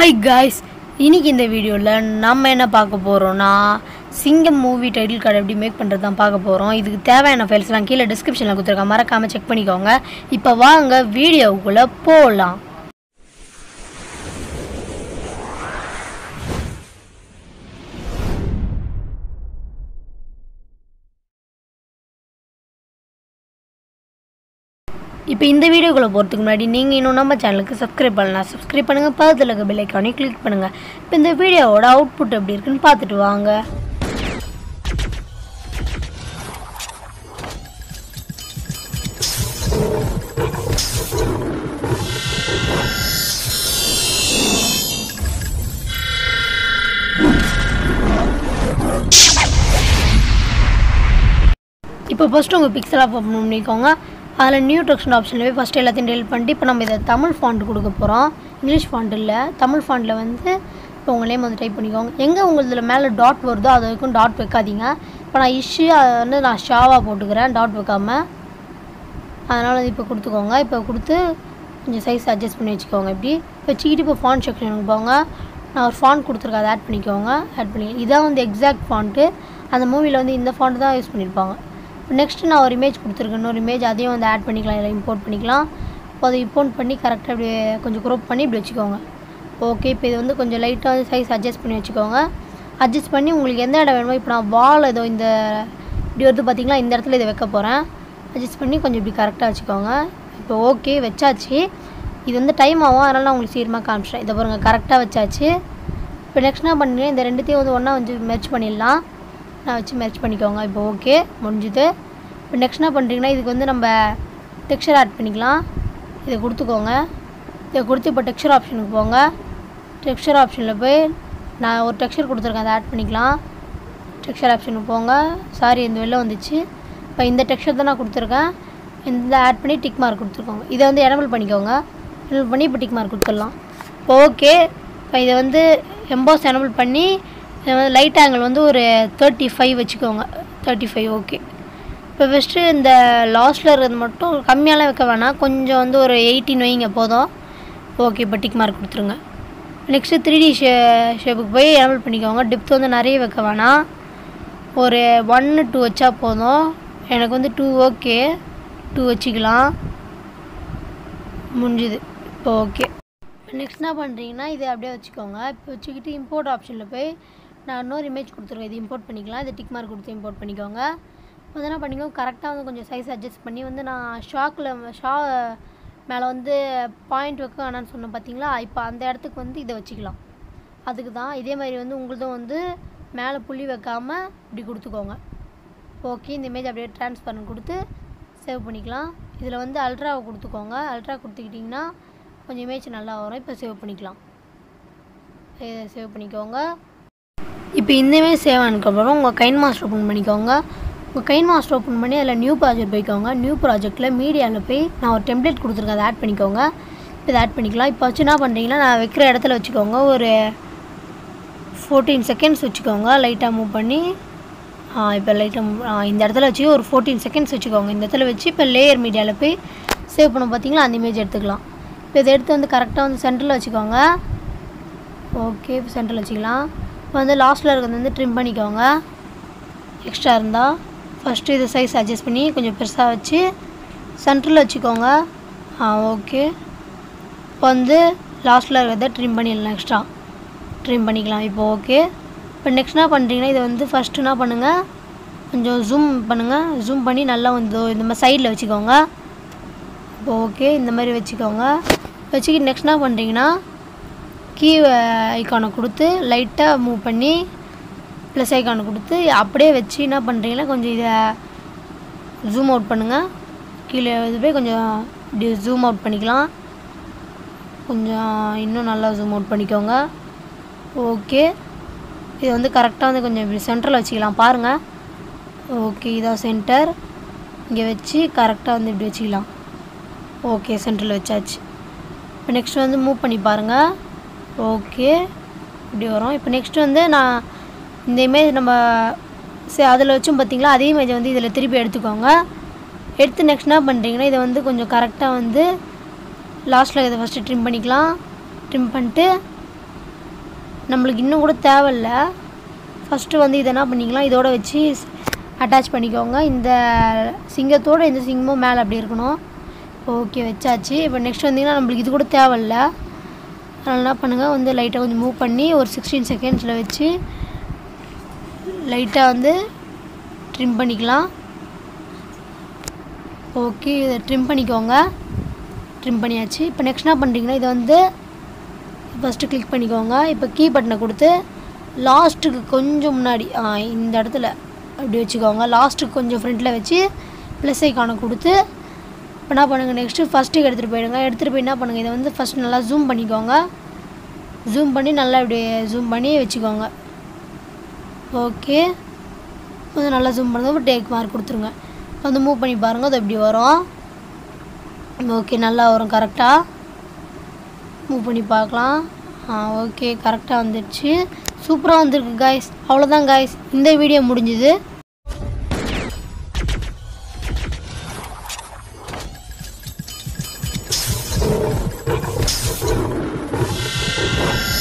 Hi guys இன்னைக்கு இந்த வீடியோவில் நம்ம என்ன பார்க்க போகிறோம்னா சிங்கம் மூவி டைட்டில் கார்டு எப்படி மேக் பண்ணுறது தான் பார்க்க போகிறோம் இதுக்கு தேவையான ஃபைல்ஸ்லாம் கீழே டிஸ்கிரிப்ஷனில் கொடுத்துருக்கேன். மறக்காமல் செக் பண்ணிக்கோங்க. இப்போ வாங்க வீடியோவுக்குள்ளே போகலாம் இப்போ இந்த வீடியோக்குள்ளே போகிறதுக்கு முன்னாடி நீங்கள் இன்னும் நம்ம சேனலுக்கு சப்ஸ்கிரைப் பண்ணலாம் சப்ஸ்கிரைப் பண்ணுங்கள் பக்கத்தில் இருக்க பெல் கிளிக் பண்ணுங்கள் இப்போ இந்த வீடியோவோட அவுட்புட் எப்படி இருக்குன்னு பார்த்துட்டு வாங்க. இப்போ ஃபஸ்ட்டு உங்கள் பிக்சலாக ஓப்பன் பண்ணிக்கோங்க. அதில் நியூ டெக்ஸ்ட் ஆப்ஷனில் போய் ஃபஸ்ட்டு எல்லாத்தையும் டெலிட் பண்ணிட்டு இப்போ நம்ம இதை தமிழ் ஃபாண்ட் கொடுக்க போகிறோம் இங்கிலீஷ் ஃபாண்ட் இல்லை. தமிழ் ஃபாண்டில் வந்து இப்போ உங்கள் நேம் வந்து டைப் பண்ணிக்கோங்க. எங்கே உங்களதில் மேலே டாட் வருதோ அது வரைக்கும் டாட் வைக்காதீங்க. இப்போ நான் இஷ்யூ அதை வந்து நான் ஷாவாக போட்டுக்கிறேன். டாட் வைக்காமல் அதனால் இப்போ கொடுத்துக்கோங்க. இப்போ கொடுத்து கொஞ்சம் சைஸ் அட்ஜஸ்ட் பண்ணி வச்சுக்கோங்க இப்படி. வச்சுக்கிட்டு இப்போ ஃபாண்ட் செக்ஷனுக்கு போங்க. நான் ஒரு ஃபாண்ட் கொடுத்துருக்கேன். அதை ஆட் பண்ணிக்கோங்க. ஆட் பண்ணி இதான் வந்து எக்ஸாக்ட் ஃபாண்ட்டு அந்த மூவியில் வந்து இந்த ஃபாண்ட் தான் யூஸ் பண்ணியிருப்பாங்க நெக்ஸ்ட்டு நான் ஒரு இமேஜ் கொடுத்துருக்கேன். இன்னொரு இமேஜ் அதையும் வந்து ஆட் பண்ணிக்கலாம். இல்லை இம்போர்ட் பண்ணிக்கலாம். இப்போ அதை இம்போர்ட் பண்ணி கரெக்டாக இப்படி கொஞ்சம் குரூப் பண்ணி இப்படி வச்சுக்கோங்க. ஓகே இப்போ இது வந்து கொஞ்சம் லைட்டாக வந்து சைஸ் அட்ஜஸ்ட் பண்ணி வச்சுக்கோங்க. அட்ஜஸ்ட் பண்ணி உங்களுக்கு எந்த இடம் வேணுமோ இப்போ நான் வால் ஏதோ இந்த இப்படி வந்து பார்த்தீங்களா? இந்த இடத்துல இதை வைக்க போகிறேன் அட்ஜஸ்ட் பண்ணி கொஞ்சம் இப்படி கரெக்டாக வச்சுக்கோங்க. இப்போ ஓகே வச்சாச்சு. இது வந்து டைம் ஆகும். அதனால் நான் உங்களுக்கு சீக்கிரமாக காமிச்சிட்டேன் இதை பாருங்கள் கரெக்டாக வச்சாச்சு. இப்போ நெக்ஸ்ட் என்ன பண்ணுறேன் இந்த ரெண்டுத்தையும் வந்து ஒன்றா வந்து மெர்ச் பண்ணிடலாம். நான் வச்சு மேட்ச் பண்ணிக்கோங்க. இப்போ ஓகே முடிஞ்சுது. இப்போ நெக்ஸ்ட் என்ன பண்ணுறீங்கன்னா இதுக்கு வந்து நம்ம டெக்ஸ்சர் ஆட் பண்ணிக்கலாம். இதை கொடுத்துக்கோங்க. இதை கொடுத்து இப்போ டெக்ஸ்சர் ஆப்ஷனுக்கு போங்க. டெக்ஸ்சர் ஆப்ஷனில் போய் நான் ஒரு டெக்ஸ்சர் கொடுத்துருக்கேன். அதை ஆட் பண்ணிக்கலாம். டெக்ஸ்சர் ஆப்ஷனுக்கு போங்க. சாரி இந்த வெளில வந்துச்சு. இப்போ இந்த டெக்ஸ்சர் தான் நான் கொடுத்துருக்கேன். இந்த ஆட் பண்ணி டிக் மார்க் கொடுத்துருக்கோங்க. இதை வந்து எனபிள் பண்ணிக்கோங்க. எனபிள் பண்ணி இப்போ டிக் மார்க் கொடுத்துடலாம். இப்போ ஓகே இப்போ இதை வந்து எம்போஸ் எனபிள் பண்ணி லைட் ஆங்கிள் வந்து ஒரு தேர்ட்டி ஃபைவ் வச்சுக்கோங்க. தேர்ட்டி ஃபைவ் ஓகே இப்போ ஃபஸ்ட்டு இந்த லாஸ்ட்டில் இருக்கிறது மட்டும் கம்மியாலாம் வைக்க வேணாம். கொஞ்சம் வந்து ஒரு எயிட்டின் வைங்க போதும். ஓகே இப்போ டிக் மார்க் கொடுத்துருங்க. நெக்ஸ்ட்டு த்ரீ டி ஷே ஷேப்புக்கு போய் எனபிள் பண்ணிக்கோங்க. டிப்த் வந்து நிறைய வைக்க வேணாம். ஒரு ஒன்று டூ வச்சா போதும். எனக்கு வந்து டூ ஓகே டூ வச்சுக்கலாம். முடிஞ்சுது. இப்போ ஓகே நெக்ஸ்ட் என்ன பண்ணுறீங்கன்னா இதை அப்படியே வச்சுக்கோங்க. இப்போ வச்சுக்கிட்டு இம்போர்ட் ஆப்ஷனில் போய் நான் இன்னொரு இமேஜ் கொடுத்துருவேன். இது இம்போர்ட் பண்ணிக்கலாம். இதை டிக் மார்க் கொடுத்து இம்போர்ட் பண்ணிக்கோங்க. இப்போ என்ன பண்ணிக்கோங்க கரெக்டாக வந்து கொஞ்சம் சைஸ் அட்ஜஸ்ட் பண்ணி வந்து நான் ஷாக்கில் ஷா மேலே வந்து பாயிண்ட் வைக்க வேணான்னு சொன்னேன் பார்த்தீங்களா இப்போ அந்த இடத்துக்கு வந்து இதை வச்சுக்கலாம். அதுக்கு தான் இதே மாதிரி வந்து உங்களுதும் வந்து மேலே புள்ளி வைக்காமல் இப்படி கொடுத்துக்கோங்க. ஓகே இந்த இமேஜ் அப்படியே ட்ரான்ஸ்பரன் கொடுத்து சேவ் பண்ணிக்கலாம். இதில் வந்து அல்ட்ராவை கொடுத்துக்கோங்க. அல்ட்ரா கொடுத்துக்கிட்டிங்கன்னா கொஞ்சம் இமேஜ் நல்லா வரும். இப்போ சேவ் பண்ணிக்கலாம். சேவ் பண்ணிக்கோங்க. இப்போ இந்தமாரி சேவ் ஆனதுக்கப்புறம் உங்கள் கைன் மாஸ்டர் ஓப்பன் பண்ணிக்கோங்க. உங்கள் கைன் மாஸ்டர் ஓப்பன் பண்ணி அதில் நியூ ப்ராஜெக்ட் போய்க்கோங்க. நியூ ப்ராஜெக்ட்டில் மீடியாவில் போய் நான் ஒரு டெம்ப்ளேட் கொடுத்துருக்கேன். அதை ஆட் பண்ணிக்கோங்க. இப்போ இதை ஆட் பண்ணிக்கலாம். இப்போ வச்சு என்ன பண்ணுறீங்கன்னா நான் வைக்கிற இடத்துல வச்சுக்கோங்க. ஒரு ஃபோர்டீன் செகண்ட்ஸ் வச்சுக்கோங்க. லைட்டாக மூவ் பண்ணி இப்போ லைட்டாக இந்த இடத்துல வச்சு ஒரு ஃபோர்டீன் செகண்ட்ஸ் வச்சுக்கோங்க. இந்த இடத்துல வச்சு இப்போ லேயர் மீடியாவில் போய் சேவ் பண்ண பார்த்தீங்களா? அந்த இமேஜ் எடுத்துக்கலாம். இப்போ இதை எடுத்து வந்து கரெக்டாக வந்து சென்டரில் வச்சுக்கோங்க. ஓகே இப்போ சென்டரில் வச்சுக்கலாம். இப்போ வந்து லாஸ்ட்டில் இருக்கிறது வந்து ட்ரிம் பண்ணிக்கோங்க. எக்ஸ்ட்ரா இருந்தால் ஃபஸ்ட்டு இது சைஸ் அட்ஜஸ்ட் பண்ணி கொஞ்சம் பெருசாக வச்சு சென்டரில் வச்சுக்கோங்க. ஆ ஓகே இப்போ வந்து லாஸ்ட்டில் இருக்கிறத ட்ரிம் பண்ணிடலாம் எக்ஸ்ட்ரா ட்ரிம் பண்ணிக்கலாம். இப்போ ஓகே இப்போ நெக்ஸ்ட் என்ன பண்ணுறீங்கன்னா இதை வந்து ஃபஸ்ட்டு என்ன பண்ணுங்கள் கொஞ்சம் ஜூம் பண்ணுங்கள் ஜூம் பண்ணி நல்லா வந்து இந்த மாதிரி சைடில் வச்சுக்கோங்க. இப்போ ஓகே இந்த மாதிரி வச்சுக்கோங்க. வச்சுக்கிட்டு நெக்ஸ்ட் என்ன பண்ணுறீங்கன்னா கீ ஐக்கானை கொடுத்து லைட்டாக மூவ் பண்ணி ப்ளஸ் ஐக்கானை கொடுத்து அப்படியே வச்சு என்ன பண்ணுறீங்கன்னா கொஞ்சம் இதை ஜூம் அவுட் பண்ணுங்கள் கீழே இது போய் கொஞ்சம் இப்படி ஜூம் அவுட் பண்ணிக்கலாம். கொஞ்சம் இன்னும் நல்லா ஜூம் அவுட் பண்ணிக்கோங்க. ஓகே இது வந்து கரெக்டாக வந்து கொஞ்சம் இப்படி சென்டரில் வச்சுக்கலாம். பாருங்கள் ஓகே இதான் சென்டர் இங்கே வச்சு கரெக்டாக வந்து இப்படி வச்சுக்கலாம். ஓகே சென்டரில் வச்சாச்சு. இப்போ நெக்ஸ்ட் வந்து மூவ் பண்ணி பாருங்கள் ஓகே. இப்படி வரும். இப்போ நெக்ஸ்ட் வந்து நான் இந்த இமேஜ் நம்ம சரி அதில் வச்சும் பார்த்திங்களா அதே இமேஜை வந்து இதில் திருப்பி எடுத்துக்கோங்க. எடுத்து நெக்ஸ்ட் என்ன பண்ணுறீங்கன்னா இதை வந்து கொஞ்சம் கரெக்டாக வந்து லாஸ்ட்டில் இதை ஃபஸ்ட்டு ட்ரிம் பண்ணிக்கலாம். ட்ரிம் பண்ணிட்டு நம்மளுக்கு இன்னும் கூட தேவையில்ல. ஃபஸ்ட்டு வந்து இதை என்ன பண்ணிக்கலாம்? இதோட வச்சு அட்டாச் பண்ணிக்கோங்க. இந்த சிங்கத்தோட இந்த சிங்கமும் மேலே அப்படி இருக்கணும். ஓகே வச்சாச்சு. இப்போ நெக்ஸ்ட் வந்தீங்கன்னா நம்மளுக்கு இது கூட தேவையில்லை. அதனால் என்ன பண்ணுங்கள் வந்து லைட்டாக கொஞ்சம் மூவ் பண்ணி ஒரு சிக்ஸ்டீன் செகண்ட்ஸில் வச்சு லைட்டாக வந்து ட்ரிம் பண்ணிக்கலாம். ஓகே இதை ட்ரிம் பண்ணிக்கோங்க. ட்ரிம் பண்ணியாச்சு. இப்போ நெக்ஸ்ட் என்ன பண்ணுறீங்கன்னா இதை வந்து ஃபஸ்ட்டு கிளிக் பண்ணிக்கோங்க. இப்போ கீ பட்டனை கொடுத்து லாஸ்ட்டுக்கு கொஞ்சம் முன்னாடி இந்த இடத்துல அப்படி வச்சுக்கோங்க. லாஸ்ட்டுக்கு கொஞ்சம் ஃப்ரண்ட்டில் வச்சு ப்ளஸ் ஐக்கானை கொடுத்து இப்போ என்ன பண்ணுங்கள் நெக்ஸ்ட்டு ஃபஸ்ட்டுக்கு எடுத்துகிட்டு போயிடுங்க. எடுத்துகிட்டு போய் என்ன பண்ணுங்கள் இதை வந்து ஃபஸ்ட் நல்லா ஜூம் பண்ணிக்கோங்க. ஜூம் பண்ணி நல்லா இப்படி ஜூம் பண்ணி வச்சுக்கோங்க. ஓகே கொஞ்சம் நல்லா ஜூம் பண்ணுறது டேக் மார்க் கொடுத்துருங்க. வந்து மூவ் பண்ணி பாருங்கள் அது எப்படி வரும்? ஓகே நல்லா வரும். கரெக்டாக மூவ் பண்ணி பார்க்கலாம். ஆ ஓகே கரெக்டாக வந்துடுச்சு. சூப்பராக வந்திருக்கு காய்ஸ் அவ்வளோதான் காய்ஸ் இந்த வீடியோ முடிஞ்சுது. Thank you.